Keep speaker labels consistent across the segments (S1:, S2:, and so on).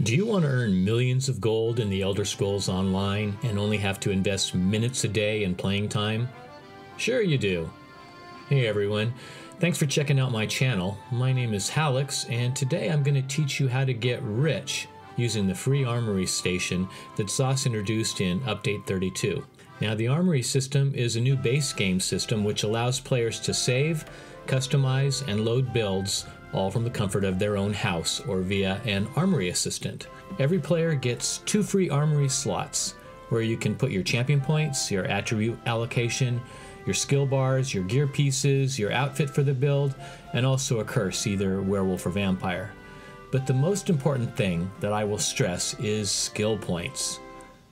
S1: Do you want to earn millions of gold in the Elder Scrolls Online and only have to invest minutes a day in playing time? Sure, you do. Hey everyone, thanks for checking out my channel. My name is Halix, and today I'm going to teach you how to get rich using the free Armory station that ZOS introduced in Update 32. Now, the Armory system is a new base game system which allows players to save, customize, and load builds all from the comfort of their own house or via an Armory Assistant. Every player gets two free Armory slots where you can put your champion points, your attribute allocation, your skill bars, your gear pieces, your outfit for the build, and also a curse, either werewolf or vampire. But the most important thing that I will stress is skill points.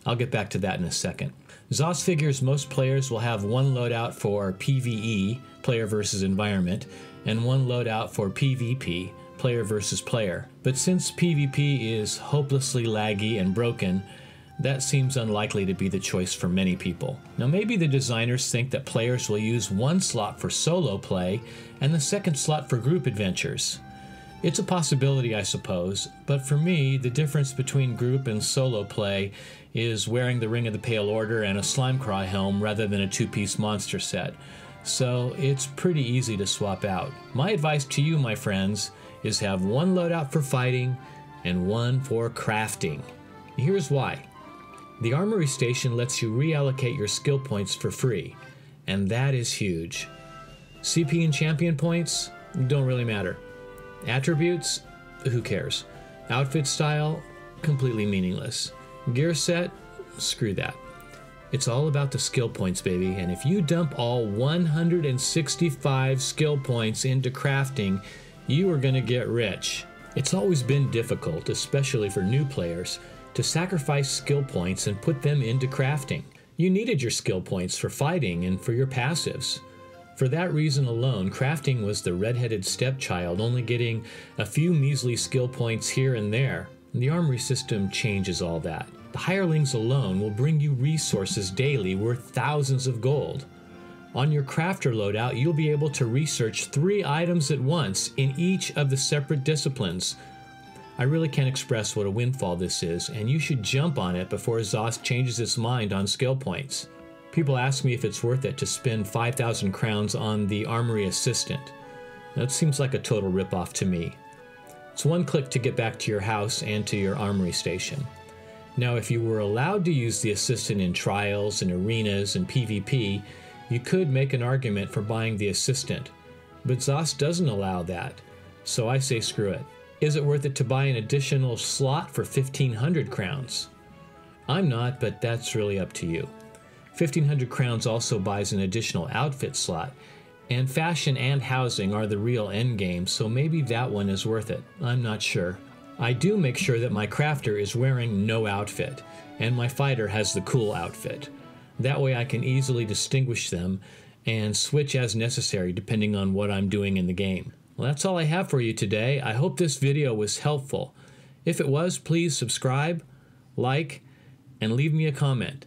S1: I'll get back to that in a second. ZOS figures most players will have one loadout for PvE, player versus environment, and one loadout for PvP, player versus player. But since PvP is hopelessly laggy and broken, that seems unlikely to be the choice for many people. Now, maybe the designers think that players will use one slot for solo play and the second slot for group adventures. It's a possibility, I suppose, but for me, the difference between group and solo play is wearing the Ring of the Pale Order and a Slimecraw helm rather than a two piece monster set. So it's pretty easy to swap out. My advice to you, my friends, is have one loadout for fighting and one for crafting. Here's why. The Armory Station lets you reallocate your skill points for free, and that is huge. CP and champion points don't really matter. Attributes? Who cares? Outfit style? Completely meaningless. Gear set? Screw that. It's all about the skill points, baby, and if you dump all 165 skill points into crafting, you are going to get rich. It's always been difficult, especially for new players, to sacrifice skill points and put them into crafting. You needed your skill points for fighting and for your passives. For that reason alone, crafting was the red-headed stepchild, only getting a few measly skill points here and there. The armory system changes all that. The hirelings alone will bring you resources daily worth thousands of gold. On your crafter loadout, you'll be able to research three items at once in each of the separate disciplines. I really can't express what a windfall this is, and you should jump on it before ZOS changes its mind on skill points. People ask me if it's worth it to spend 5,000 crowns on the Armory Assistant. That seems like a total ripoff to me. It's one click to get back to your house and to your Armory station. Now, if you were allowed to use the Assistant in trials and arenas and PvP, you could make an argument for buying the Assistant. But ZOS doesn't allow that, so I say screw it. Is it worth it to buy an additional slot for 1500 crowns? I'm not, but that's really up to you. 1500 crowns also buys an additional outfit slot, and fashion and housing are the real endgame, so maybe that one is worth it. I'm not sure. I do make sure that my crafter is wearing no outfit, and my fighter has the cool outfit. That way I can easily distinguish them and switch as necessary depending on what I'm doing in the game. Well, that's all I have for you today. I hope this video was helpful. If it was, please subscribe, like, and leave me a comment